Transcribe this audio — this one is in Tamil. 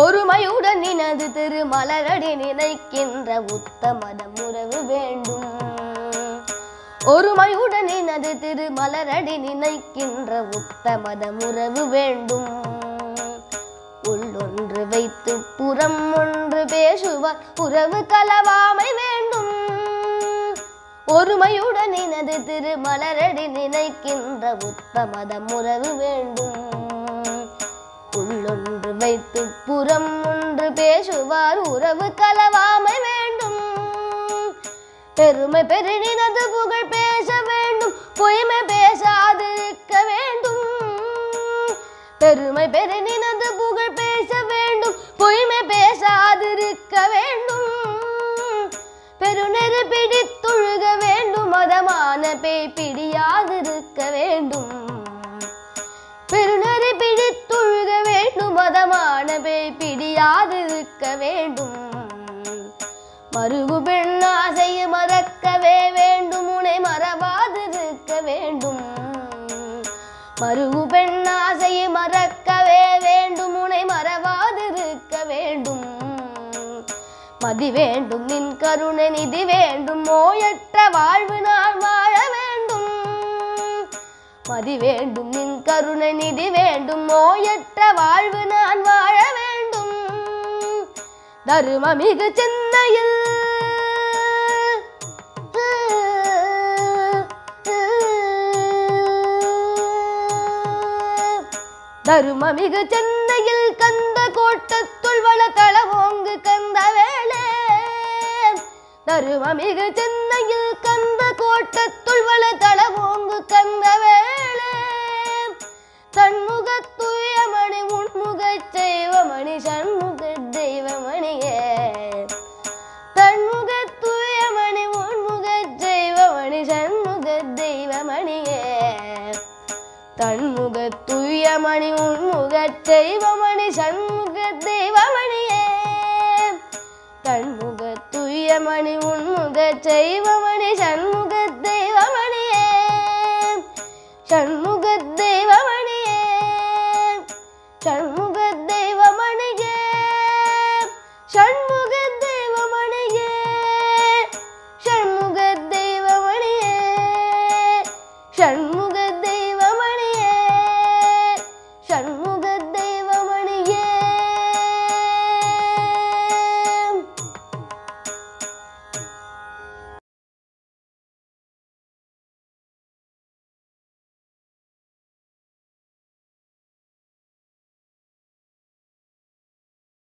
ஒருமையுடன் நினது திருமலரடி நினைக்கின்ற உத்தமதம் உறவு வேண்டும். ஒருமையுடன் நினது திருமலரடி நினைக்கின்ற உத்தமதம் உறவு வேண்டும். உள்ளொன்று வைத்து புறம் ஒன்று பேசுவார் உறவு கலவாமை வேண்டும். ஒருமையுடன் எனது திருமலரடி நினைக்கின்ற உத்தமதம் உறவு வேண்டும். உள்ளொன்று வைத்து புறம் ஒன்று பேசுவார். உறவு கலவாமை வேண்டும். பெருமை பெருநினது புகழ் பேச வேண்டும். பொய்மை பேசாதிருக்க வேண்டும். பெருமை பெருநினது புகழ் பேச வேண்டும். பொய்மை பேசாதிருக்க வேண்டும். பெருநெறி பிடித்துழுக வேண்டும். மதமான பேய் பிடியாதிருக்க வேண்டும். வேண்டும் மதமான இருக்க பிடியாதிருக்க வேண்டும். மருகு பெண் ஆசையை மறக்கவே வேண்டும். உனை மறவாதிருக்க வேண்டும். மருகு பெண் ஆசையை மறக்கவே வேண்டும். உனை மறவாதிருக்க வேண்டும். மதி வேண்டும் நின் கருணை நிதி வேண்டும். நோயற்ற வாழ்வு நான் வாழ வேண்டும். மதி வேண்டும் நின் கருணை நிதி வேண்டும். நோயற்ற தருமமிகு சென்னையில். தருமமிகு சென்னையில் கந்த கோட்டத்துள் வள களவோங்கு கந்த வேளே. தருமமிகு சென்னையில் மணியே. தன்முக துயமணி உன்முக தெய்வமணி சண்முக தெய்வமணியே. தன்முக துயமணி உன்முக தெய்வமணி சண்முக ഷൺമുഖ